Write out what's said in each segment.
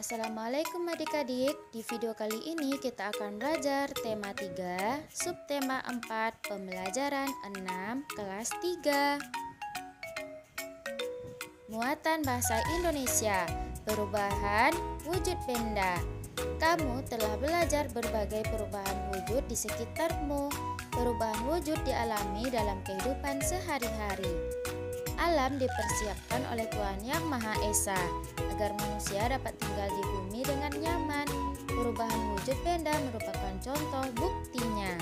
Assalamualaikum adik-adik. Di video kali ini kita akan belajar tema 3 Subtema 4 Pembelajaran 6 Kelas 3 Muatan Bahasa Indonesia. Perubahan Wujud Benda. Kamu telah belajar berbagai perubahan wujud di sekitarmu. Perubahan wujud dialami dalam kehidupan sehari-hari Alam dipersiapkan oleh Tuhan Yang Maha Esa agar manusia dapat tinggal di bumi dengan nyaman. Perubahan wujud benda merupakan contoh buktinya.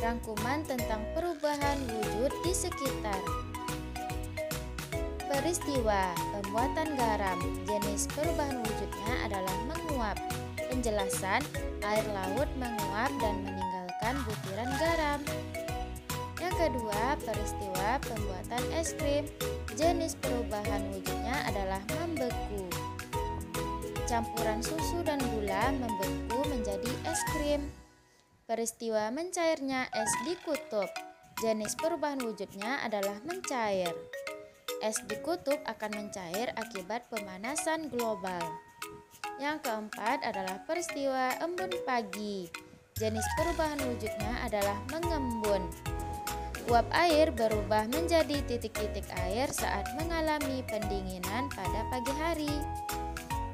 Rangkuman tentang perubahan wujud di sekitar. Peristiwa pembuatan garam, jenis perubahan wujudnya adalah menguap. Penjelasan, air laut menguap dan meninggalkan butiran garam. Kedua, peristiwa pembuatan es krim. Jenis perubahan wujudnya adalah membeku. Campuran susu dan gula membeku menjadi es krim. Peristiwa mencairnya es di kutub. Jenis perubahan wujudnya adalah mencair. Es di kutub akan mencair akibat pemanasan global. Yang keempat adalah peristiwa embun pagi. Jenis perubahan wujudnya adalah mengembun. Uap air berubah menjadi titik-titik air saat mengalami pendinginan pada pagi hari.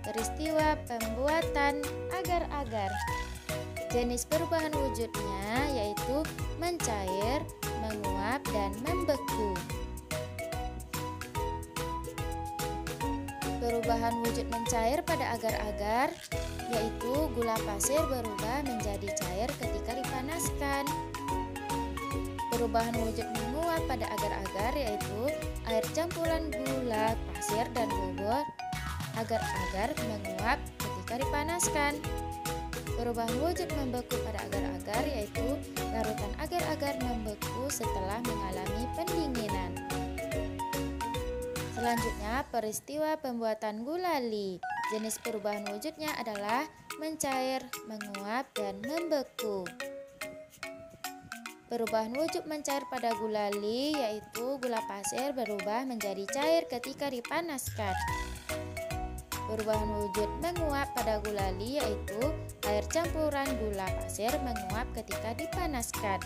Peristiwa pembuatan agar-agar. Jenis perubahan wujudnya yaitu mencair, menguap, dan membeku. Perubahan wujud mencair pada agar-agar yaitu gula pasir berubah menjadi cair ketika dipanaskan. Perubahan wujud menguap pada agar-agar yaitu air campuran gula, pasir, dan bubur. Agar-agar menguap ketika dipanaskan. Perubahan wujud membeku pada agar-agar yaitu larutan agar-agar membeku setelah mengalami pendinginan. Selanjutnya, peristiwa pembuatan gulali. Jenis perubahan wujudnya adalah mencair, menguap, dan membeku. Perubahan wujud mencair pada gulali yaitu gula pasir berubah menjadi cair ketika dipanaskan. Perubahan wujud menguap pada gulali yaitu air campuran gula pasir menguap ketika dipanaskan.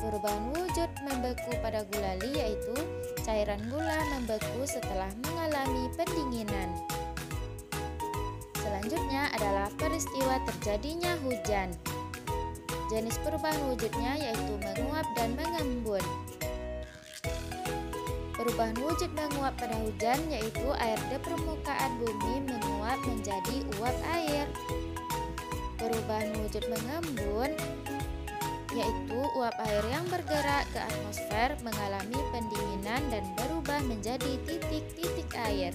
Perubahan wujud membeku pada gulali yaitu cairan gula membeku setelah mengalami pendinginan. Selanjutnya adalah peristiwa terjadinya hujan. Jenis perubahan wujudnya yaitu menguap dan mengembun. Perubahan wujud menguap pada hujan yaitu air di permukaan bumi menguap menjadi uap air. Perubahan wujud mengembun yaitu uap air yang bergerak ke atmosfer mengalami pendinginan dan berubah menjadi titik-titik air.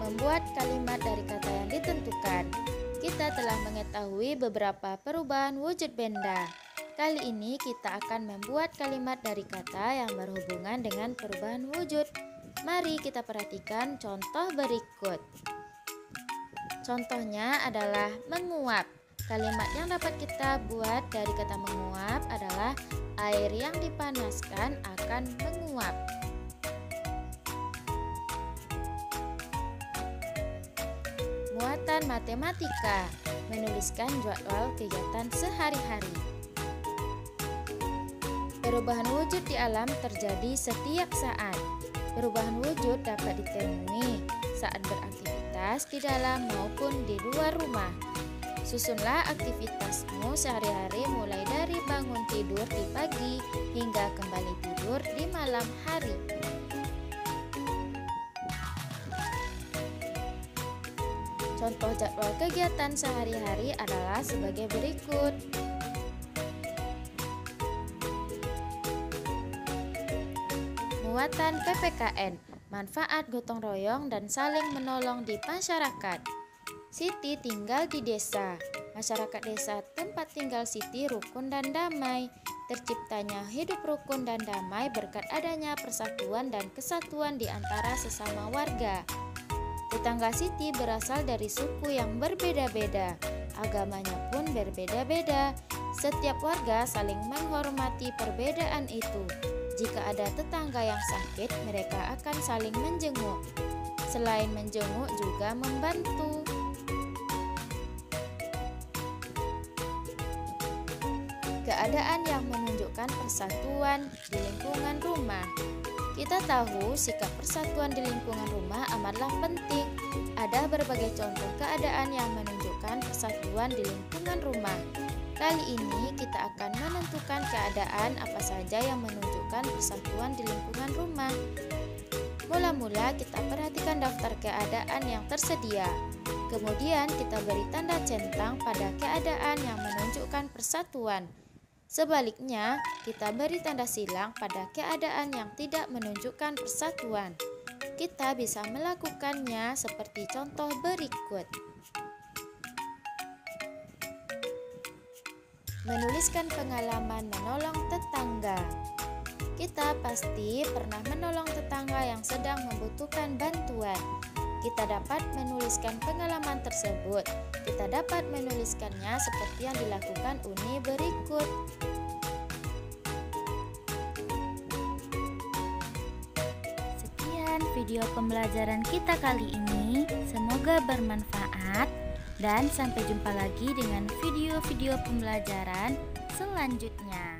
Membuat kalimat dari kata yang ditentukan kita telah mengetahui beberapa perubahan wujud benda. Kali ini kita akan membuat kalimat dari kata yang berhubungan dengan perubahan wujud. Mari kita perhatikan contoh berikut. Contohnya adalah menguap. Kalimat yang dapat kita buat dari kata menguap adalah air yang dipanaskan akan menguap. Muatan matematika menuliskan jadwal kegiatan sehari-hari. Perubahan wujud di alam terjadi setiap saat. Perubahan wujud dapat ditemui saat beraktivitas di dalam maupun di luar rumah. Susunlah aktivitasmu sehari-hari mulai dari bangun tidur di pagi hingga kembali tidur di malam hari. Contoh jadwal kegiatan sehari-hari adalah sebagai berikut. Muatan PPKN, manfaat gotong royong dan saling menolong di masyarakat. Siti tinggal di desa. Masyarakat desa tempat tinggal Siti rukun dan damai. Terciptanya hidup rukun dan damai berkat adanya persatuan dan kesatuan di antara sesama warga. Tetangga Siti berasal dari suku yang berbeda-beda, agamanya pun berbeda-beda. Setiap warga saling menghormati perbedaan itu. Jika ada tetangga yang sakit, mereka akan saling menjenguk. Selain menjenguk, juga membantu. Keadaan yang menunjukkan persatuan di lingkungan rumah. Kita tahu sikap persatuan di lingkungan rumah amatlah penting. Ada berbagai contoh keadaan yang menunjukkan persatuan di lingkungan rumah. Kali ini kita akan menentukan keadaan apa saja yang menunjukkan persatuan di lingkungan rumah. Mula-mula kita perhatikan daftar keadaan yang tersedia. Kemudian kita beri tanda centang pada keadaan yang menunjukkan persatuan. Sebaliknya, kita beri tanda silang pada keadaan yang tidak menunjukkan persatuan. Kita bisa melakukannya seperti contoh berikut. Menuliskan pengalaman menolong tetangga. Kita pasti pernah menolong tetangga yang sedang membutuhkan bantuan. Kita dapat menuliskan pengalaman tersebut. Kita dapat menuliskannya seperti yang dilakukan Uni berikut. Sekian video pembelajaran kita kali ini. Semoga bermanfaat dan sampai jumpa lagi dengan video-video pembelajaran selanjutnya.